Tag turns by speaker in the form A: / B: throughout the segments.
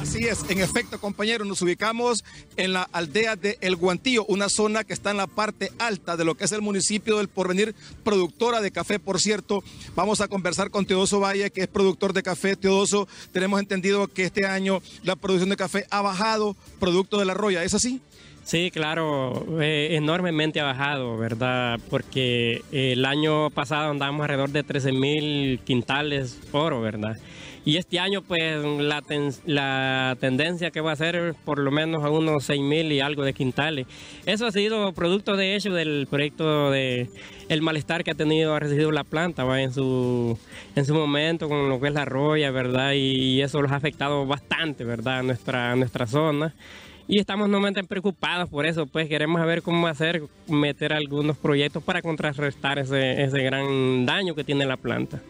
A: Así es, en efecto, compañeros, nos ubicamos en la aldea de El Guantillo, una zona que está en la parte alta de lo que es el municipio del Porvenir, productora de café, por cierto. Vamos a conversar con Teodoso Valle, que es productor de café. Teodoso, tenemos entendido que este año la producción de café ha bajado producto de la roya, ¿es así?
B: Sí, claro, eh, enormemente ha bajado, ¿verdad? Porque el año pasado andábamos alrededor de 13 mil quintales oro, ¿verdad? Y este año, pues, la, la tendencia que va a ser por lo menos a unos 6 mil y algo de quintales. Eso ha sido producto, de hecho, del proyecto de el malestar que ha tenido, ha recibido la planta. En su, en su momento con lo que es la roya, ¿verdad? Y eso los ha afectado bastante, ¿verdad? Nuestra, a nuestra zona y estamos nuevamente preocupados por eso, pues queremos ver cómo hacer, meter algunos proyectos para contrarrestar ese, ese gran daño que tiene la planta.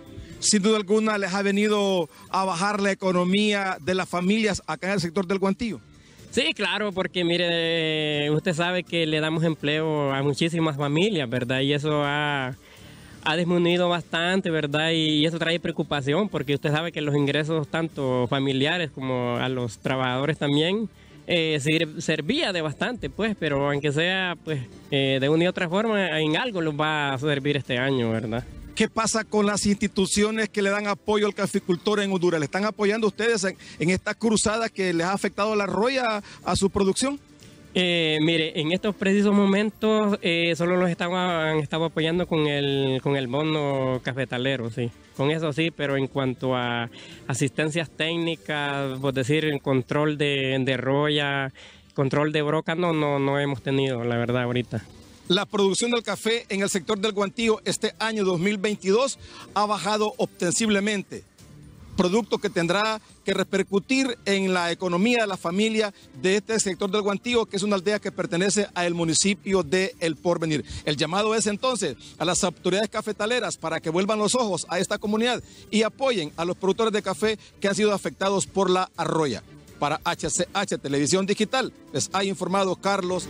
A: Sin duda alguna les ha venido a bajar la economía de las familias acá en el sector del Guantillo.
B: Sí, claro, porque mire, usted sabe que le damos empleo a muchísimas familias, ¿verdad? Y eso ha, ha disminuido bastante, ¿verdad? Y eso trae preocupación, porque usted sabe que los ingresos tanto familiares como a los trabajadores también eh, servía de bastante, pues, pero aunque sea, pues, eh, de una y otra forma, en algo los va a servir este año, ¿verdad?
A: ¿Qué pasa con las instituciones que le dan apoyo al caficultor en Honduras? ¿Le están apoyando ustedes en, esta cruzada que les ha afectado la roya a su producción?
B: Eh, mire, en estos precisos momentos eh, solo los estaban, estado apoyando con el, con el bono cafetalero, sí. Con eso sí, pero en cuanto a asistencias técnicas, por decir, en control de, de roya, control de broca, no, no, no hemos tenido, la verdad, ahorita.
A: La producción del café en el sector del Guantillo este año 2022 ha bajado ostensiblemente producto que tendrá que repercutir en la economía de la familia de este sector del Guantillo, que es una aldea que pertenece al municipio de El Porvenir. El llamado es entonces a las autoridades cafetaleras para que vuelvan los ojos a esta comunidad y apoyen a los productores de café que han sido afectados por la arroya. Para HCH Televisión Digital les ha informado Carlos.